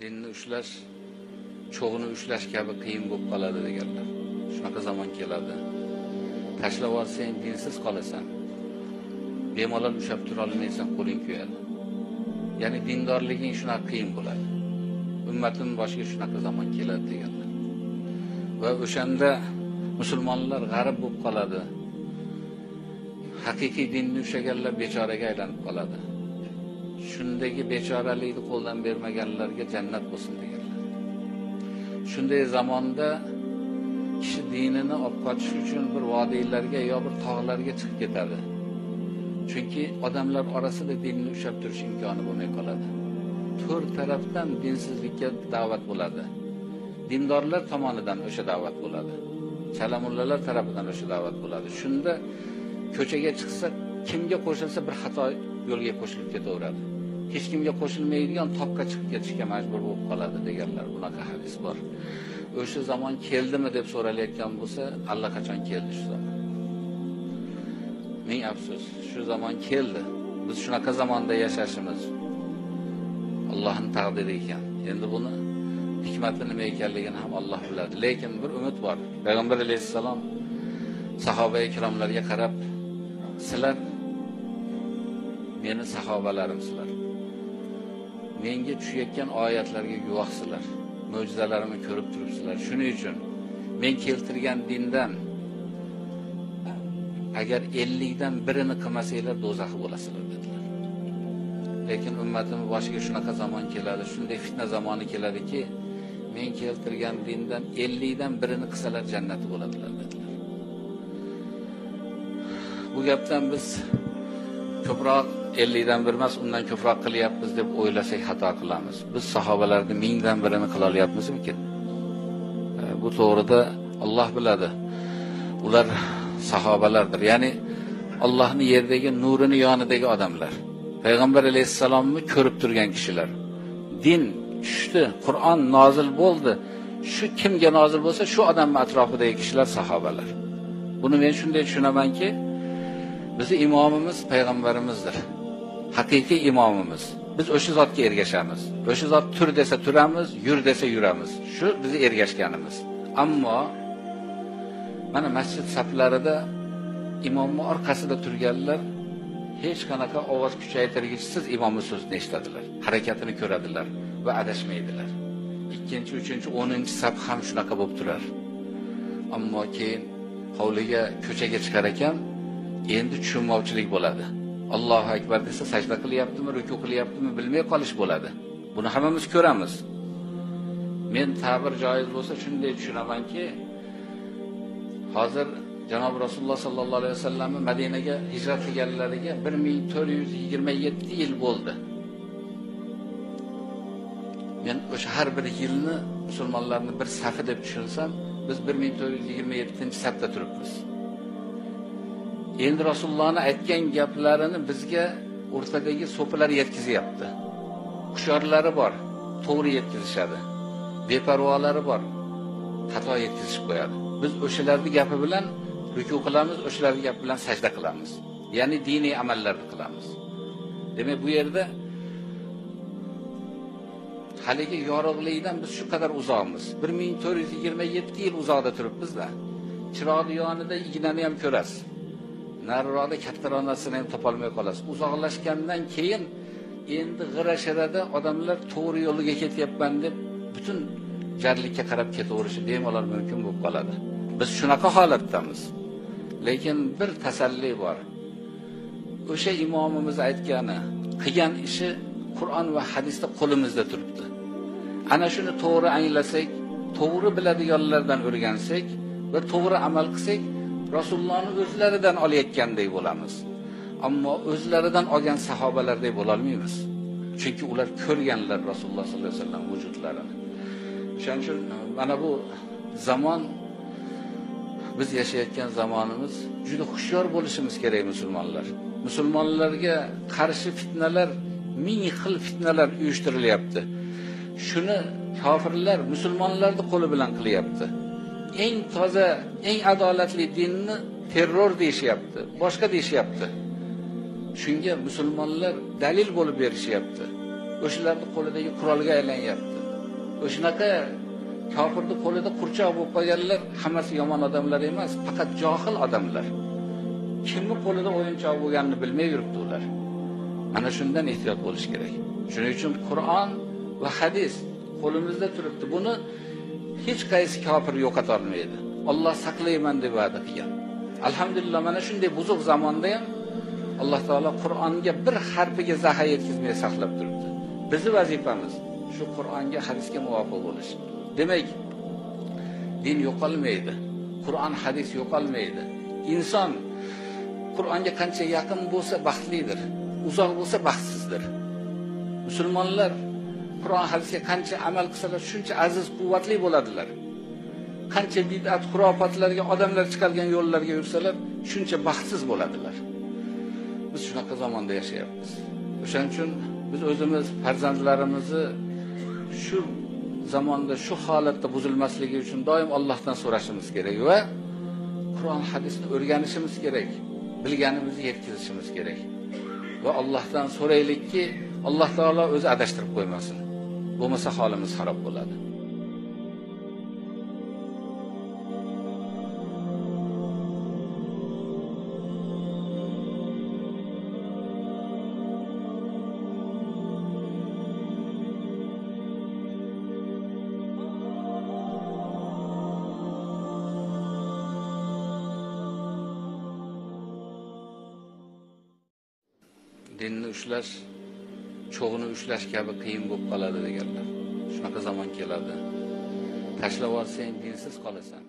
dinni ushlash cho'g'ni ushlash kabi qiyin bo'lib qoladi deganlar. Shunaqa zamon keladi. Tashlab yuborsang dinsiz qolasan. Bemalol ushlab tura olmaysan qo'ling kuyadi. Ya'ni dindorliging shunaqa qiyin bo'ladi. Ummatim boshiga shunaqa zamon keladi deganlar. Va o'shanda musulmonlar g'arib bo'lib qoladi. Haqiqiy dinni ushlaganlar bechoraga aylanib qoladi. Shundagi bechoralikni qo'ldan bermaganlarga jannat bo'lsin deganlar. Shunday zamonda kishi dinini olib qochish uchun bir vodiylarga yo bir tog'larga chiqib ketadi. Chunki odamlar orasida dinni ushlab turish imkoni bo'lmay qoladi. To'rt tarafdan dinsizlikka da'vat bo'ladi. Dindorlar tomonidan o'sha da'vat bo'ladi. Chalamullalar tarafidan o'sha da'vat bo'ladi. Shunda ko'chaga chiqsa kimga qo'shilsa bir xato yo'lga qo'shilib ketaveradi. Hech kimga qo'shilmaydigan topga chiqib ketishga majbur bo'lib qoladi deganlar. Bunaqa hadis bor. O'sha zamon keldimi deb so'ralayotgan bo'lsa allaqachon keldi shu zamon. Ming afsus shu zamon keldi. Biz shunaqa zamonda yashashimiz allohni taqdiri ekan. Endi buni hikmati nima ekanligini ham Alloh biladi. Lekin bir umid bor. Payg'ambar alayhissalom sahoba ikromlarga qarab sizlar meni sahobalarimsizlar menga tushayotgan oyatlarga guvohsizlar. Mo'jizalarimni ko'rib turibsizlar. Shuning uchun men keltirgan dindan agar ellikdan birini qilmasanglar do'zaxi bo'lasizlar dedilar. Lekin ummatimni boshiga shunaqa zamon keladi shunday fitna zamoni keladiki men keltirgan dindan ellikdan birini qilsalar jannati bo'ladilar dedilar. Bu gapdan biz ko'proq ellikdan bir emas undan ko'proq qilyapmiz deb o'ylasak xato qilamiz. Biz sahobalarni mingdan birini qilolyapmizmikin e, bu to'g'rida Alloh biladi. Ular sahobalardir. Ya'ni Allohni yerdagi nurini yonidagi odamlar. Payg'ambar alayhissalomni ko'rib turgan kishilar. Din tushdi qur'on nozil bo'ldi. Shu kimga nozil bo'lsa shu odamni atrofidagi kishilar sahobalar. Buni men shunday tushunamanki bizni imomimiz payg'ambarimizdir. Haqiqiy imomimiz. Biz o'sha zotga ergashamiz. O'sha zot tur desa turamiz yur desa yuramiz. Shu bizni ergashganimiz. Ammo mana masjid saflarida imomni orqasida turganlar hech qanaqa ovoz kuchaytirgichsiz imomni so'zini eshitadilar. Harakatini ko'radilar va adashmaydilar. Ikkinchi uchinchi o'ninchi saf ham shunaqa bo'lib turar. Ammo keyin hovliga ko'chaga chiqar ekan endi tushunmovchilik bo'ladi. Allohu akbar desa sajda qilyaptimi ruku qilyaptimi bilmay qolish bo'ladi. Buni hammamiz ko'ramiz. Men ta'bir joiz bo'lsa shunday tushunamanki hozir janob rasululloh sollallohu alayhi vasallamni madinaga hijrat qilganlariga bir ming to'rt yuz yigirma yetti yil bo'ldi. Men o'sha har bir yilni musulmonlarni bir safi deb tushunsam biz bir ming to'rt yuz yigirma yettinchi safda turibmiz. Endi rasulullohni aytgan gaplarini bizga o'rtadagi so'pilar yetkazyapti. Hushyorlari bor to'g'ri yetkazishadi. Beparvolari bor xato yetkazishib qo'yadi. Biz o'shalarni gapi bilan ruku qilamiz o'shalarni gapi bilan sajda qilamiz. Ya'ni diniy amallarni qilamiz. Demak bu yerda haligi yorug'likdan biz shu qadar uzoqmiz. Bir ming to'rt yuz yigirma yetti yil uzoqda turibmizda. Chiroqni yonida ignani ham ko'rasiz. Nariroqda kattaroq narsani ham topolmay qolasiz. Uzoqlashgandan keyin endi g'ira shirada odamlar to'g'ri yo'lga ketyapman deb butun jarlikka qarab ketaverishi bemalol mumkin bo'lib qoladi. Biz shunaqa holatdamiz. Lekin bir tasalli bor. O'sha imomimiz aytgani qilgan ishi qur'on va hadisda qo'limizda turibdi. Ana shuni to'g'ri anglasak to'g'ri biladiganlardan o'rgansak va to'g'ri amal qilsak rasulullohni o'zlaridan olayotgandek bo'lamiz. Ammo o'zlaridan olgan sahobalardek bo'lolmaymiz. Chunki ular ko'rganlar rasululloh sollallohu alayhi vasallam vujudlarini. O'shaning uchun mana bu zamon biz yashayotgan zamonimiz juda hushyor bo'lishimiz kerak musulmonlar. Musulmonlarga qarshi fitnalar ming xil fitnalar uyushtirilyapti. Shuni kofirlar musulmonlarni qo'li bilan qilyapti. Eng toza eng adolatli dinni terror deyishyapti boshqa deyishyapti. Shunga musulmonlar dalil bo'lib berishyapti. O'shalarni qo'lidagi qurolga aylanyapti. O'shanaqa kofirni qo'lida qurchoq bo'lib qolganlar hammasi yomon odamlar emas faqat johil odamlar. Kimni qo'lida o'yinchoq bo'lganini bilmay yuribdi ular. Mana shundan ehtiyot bo'lish kerak. Shuning uchun qur'on va hadis qo'limizda turibdi. Buni hech qaysi kofir yo'qotolmaydi olloh saqlayman deb va'da qilgan. Alhamdulillah mana shunday buzuq zamonda ham alloh taolo qur'onga bir harfiga zaha yetkazmay saqlab turibdi. Bizni vazifamiz shu qur'onga hadisga muvofiq bo'lish. Demak din yo'qolmaydi qur'on hadis yo'qolmaydi. Inson qur'onga qancha yaqin bo'lsa baxtlidir uzoq bo'lsa baxtsizdir. Musulmonlar qur'on hadisga qancha amal qilsalar shuncha aziz quvvatli bo'ladilar qancha bid'at xurofotlarga odamlar chiqargan yo'llarga yursalar shuncha baxtsiz bo'ladilar biz shunaqa zamonda yashayapmiz o'shaning uchun biz o'zimiz farzandlarimizni shu zamonda shu holatda buzilmasligi uchun doim Allohdan so'rashimiz kerak va Qur'on hadisni o'rganishimiz kerak, bilganimizni yetkazishimiz kerak. Va Allohdan so'raylikki, Alloh taolo o'zi adashtirib qo'ymasin. Bo'lmasa holimiz xarob bo'ladi. dinni ushlash cho'g'ini ushlash kabi qiyin bo'lib qoladi deganlar. Shunaqa zamon keladi. Tashlab yuborsang dinsiz qolasan.